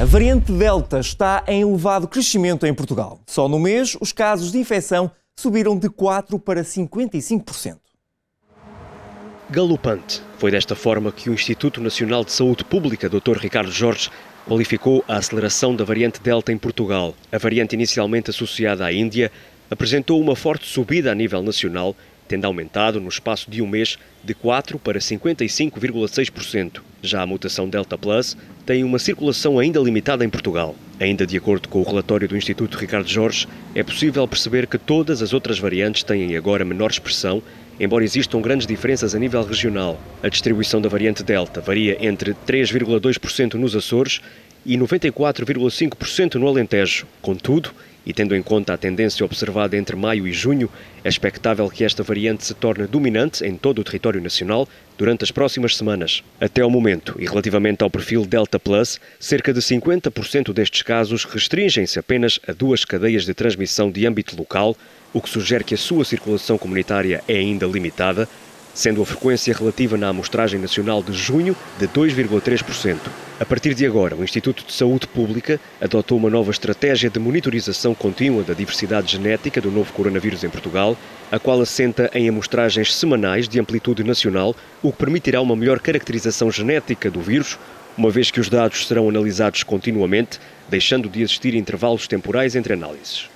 A variante Delta está em elevado crescimento em Portugal. Só no mês, os casos de infecção subiram de 4% para 55%. Galopante. Foi desta forma que o Instituto Nacional de Saúde Pública, Dr. Ricardo Jorge, qualificou a aceleração da variante Delta em Portugal. A variante inicialmente associada à Índia apresentou uma forte subida a nível nacional tendo aumentado no espaço de um mês de 4 para 55,6%. Já a mutação Delta Plus tem uma circulação ainda limitada em Portugal. Ainda de acordo com o relatório do Instituto Ricardo Jorge, é possível perceber que todas as outras variantes têm agora menor expressão, embora existam grandes diferenças a nível regional. A distribuição da variante Delta varia entre 3,2% nos Açores e 94,5% no Alentejo. Contudo, e tendo em conta a tendência observada entre maio e junho, é expectável que esta variante se torne dominante em todo o território nacional durante as próximas semanas. Até ao momento, e relativamente ao perfil Delta Plus, cerca de 50% destes casos restringem-se apenas a duas cadeias de transmissão de âmbito local, o que sugere que a sua circulação comunitária é ainda limitada, sendo a frequência relativa na amostragem nacional de junho de 2,3%. A partir de agora, o Instituto de Saúde Pública adotou uma nova estratégia de monitorização contínua da diversidade genética do novo coronavírus em Portugal, a qual assenta em amostragens semanais de amplitude nacional, o que permitirá uma melhor caracterização genética do vírus, uma vez que os dados serão analisados continuamente, deixando de existir intervalos temporais entre análises.